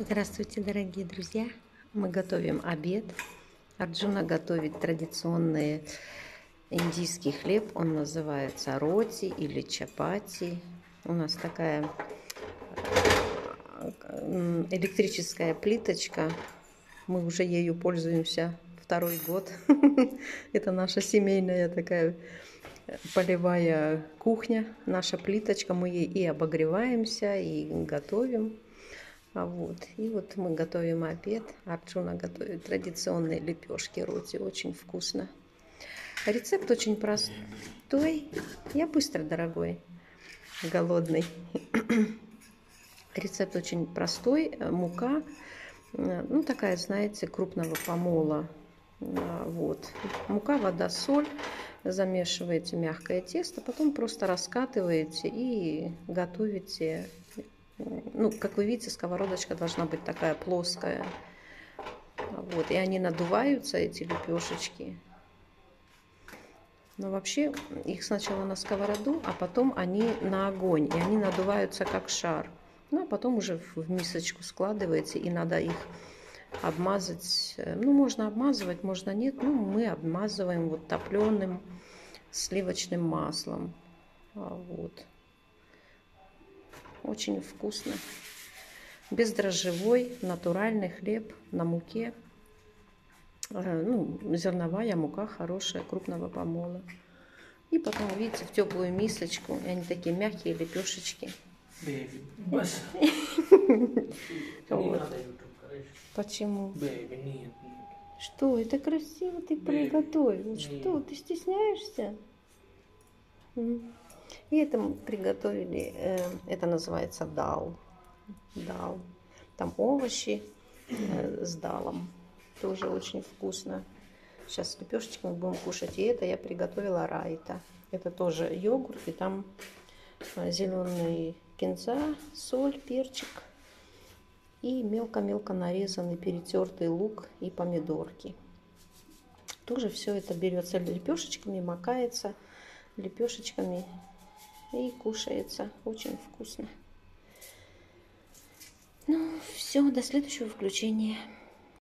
Здравствуйте, дорогие друзья! Мы готовим обед. Арджуна готовит традиционный индийский хлеб. Он называется роти или чапати. У нас такая э, электрическая плиточка. Мы уже ею пользуемся второй год. Это наша семейная такая полевая кухня, наша плиточка. Мы ей и обогреваемся, и готовим. А вот. И вот мы готовим обед. Арчуна готовит традиционные лепешки роти. Очень вкусно. Рецепт очень простой. Я быстро, дорогой. Голодный. Рецепт очень простой. Мука. Ну, такая, знаете, крупного помола. А, вот. Мука, вода, соль. Замешиваете мягкое тесто. Потом просто раскатываете и готовите ну, как вы видите, сковородочка должна быть такая плоская. Вот, и они надуваются, эти лепешечки. Но вообще их сначала на сковороду, а потом они на огонь. И они надуваются как шар. Ну, а потом уже в мисочку складываете, и надо их обмазать. Ну, можно обмазывать, можно нет. Ну, мы обмазываем вот топленым сливочным маслом. А Вот. Очень вкусно. Бездрожжевой, натуральный хлеб на муке. Э, ну, зерновая мука хорошая, крупного помола. И потом, видите, в теплую мисочку. И они такие мягкие лепешечки. Почему? Что? Это красиво ты приготовил. Что? Ты стесняешься? И это мы приготовили, э, это называется дал. Дал. Там овощи э, с далом. Тоже очень вкусно. Сейчас с лепешечками будем кушать. И это я приготовила райта. Это тоже йогурт. И там э, зеленый кинза, соль, перчик. И мелко-мелко нарезанный перетертый лук и помидорки. Тоже все это берется лепешечками, макается лепешечками и кушается очень вкусно. Ну, все, до следующего включения.